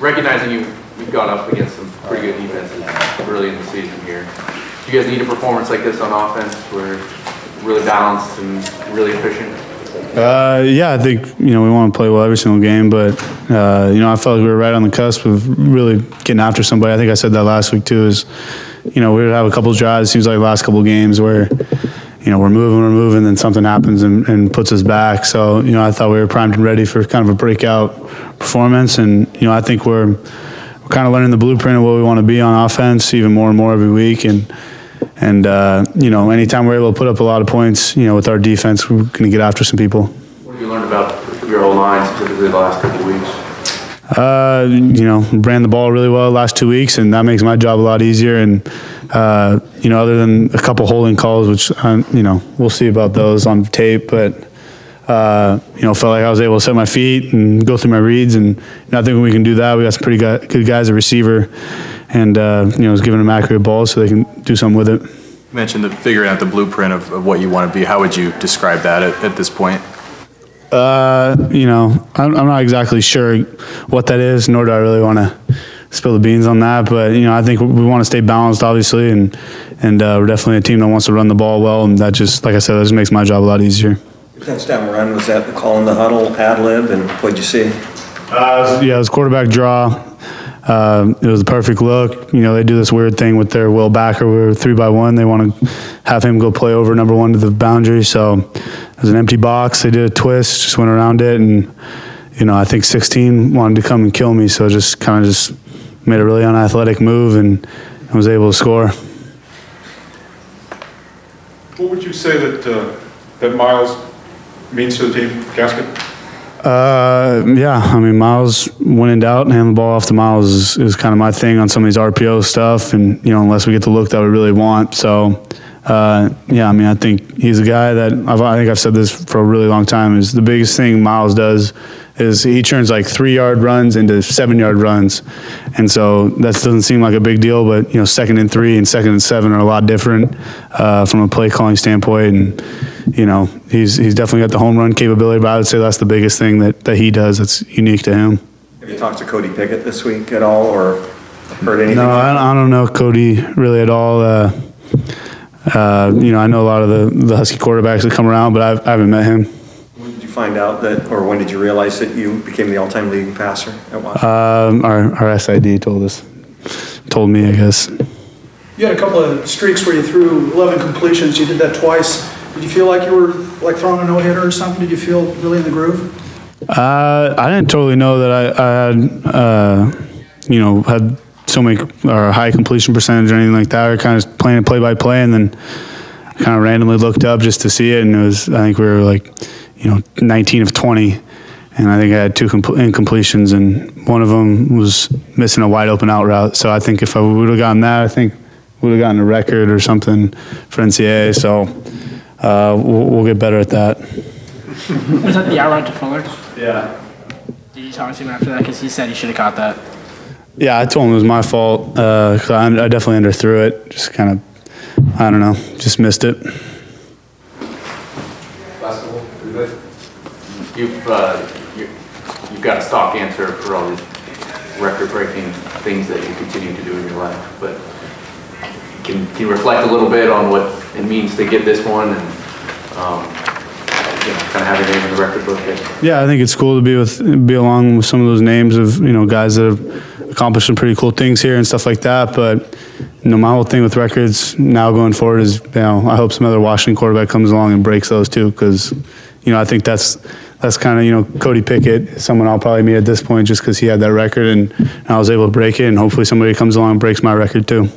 recognizing you, you've gone up against some pretty good defenses early in the season here. Do you guys need a performance like this on offense where really balanced and really efficient? Uh, yeah, I think you know we want to play well every single game, but uh, you know I felt like we were right on the cusp of really getting after somebody. I think I said that last week too. Is you know we would have a couple drives. Seems like last couple games where you know we're moving, we're moving, then something happens and, and puts us back. So you know I thought we were primed and ready for kind of a breakout performance, and you know I think we're we're kind of learning the blueprint of what we want to be on offense even more and more every week, and. And uh, you know, anytime we're able to put up a lot of points, you know, with our defense, we're going to get after some people. What have you learned about your whole line specifically the last couple of weeks? Uh, you know, ran the ball really well last two weeks, and that makes my job a lot easier. And uh, you know, other than a couple holding calls, which um, you know we'll see about those on tape, but uh, you know, felt like I was able to set my feet and go through my reads, and you know, I think we can do that. We got some pretty good guys at receiver, and uh, you know, was giving them accurate balls so they can do something with it. You mentioned the figuring out the blueprint of, of what you want to be. How would you describe that at, at this point? Uh, you know, I'm, I'm not exactly sure what that is, nor do I really want to spill the beans on that. But you know, I think we want to stay balanced, obviously, and and uh, we're definitely a team that wants to run the ball well, and that just, like I said, that just makes my job a lot easier. Touchdown run, was that the call in the huddle, ad lib, and what'd you see? Uh, yeah, it was quarterback draw. Uh, it was the perfect look. You know, they do this weird thing with their will backer. We were three by one. They want to have him go play over number one to the boundary. So it was an empty box. They did a twist, just went around it, and you know, I think 16 wanted to come and kill me. So I just kind of just made a really unathletic move and, and was able to score. What would you say that, uh, that Myles means to the team, Gaskin? Uh, yeah, I mean, Myles, when in doubt, hand the ball off to Myles is, is kind of my thing on some of these RPO stuff. And, you know, unless we get the look that we really want. So, uh, yeah, I mean, I think he's a guy that I've, I think I've said this for a really long time is the biggest thing Myles does is he turns like three yard runs into seven yard runs. And so that doesn't seem like a big deal, but, you know, second and three and second and seven are a lot different uh, from a play calling standpoint. And, you know, he's, he's definitely got the home run capability, but I would say that's the biggest thing that, that he does that's unique to him. Have you talked to Cody Pickett this week at all, or heard anything? No, I, I don't know Cody really at all. Uh, uh, you know, I know a lot of the, the Husky quarterbacks that come around, but I've, I haven't met him. When did you find out that, or when did you realize that you became the all-time leading passer at Washington? Um, our, our SID told us, told me, I guess. You had a couple of streaks where you threw 11 completions. You did that twice. Did you feel like you were like throwing a no-hitter or something? Did you feel really in the groove? Uh, I didn't totally know that I, I had, uh, you know, had so many or high completion percentage or anything like that. We were kind of playing it play by play, and then kind of randomly looked up just to see it, and it was I think we were like, you know, 19 of 20, and I think I had two compl- incompletions, and one of them was missing a wide open out route. So I think if I would have gotten that, I think would have gotten a record or something for NCAA. So uh, we'll, we'll get better at that. Was that the out route to Fuller? Yeah. Did you talk to him after that? Because he said he should have caught that. Yeah, I told him it was my fault. Uh, I, I definitely underthrew it. Just kind of, I don't know, just missed it. You've, uh, you- you've got a stock answer for all these record-breaking things that you continue to do in your life, but can, can you reflect a little bit on what it means to get this one and, um, kind of have your name in the record book? Yeah, I think it's cool to be with, be along with some of those names of you know guys that have accomplished some pretty cool things here and stuff like that. But you know, my whole thing with records now going forward is you know I hope some other Washington quarterback comes along and breaks those too because you know I think that's that's kind of you know Cody Pickett, someone I'll probably meet at this point just because he had that record and I was able to break it, and hopefully somebody comes along and breaks my record too.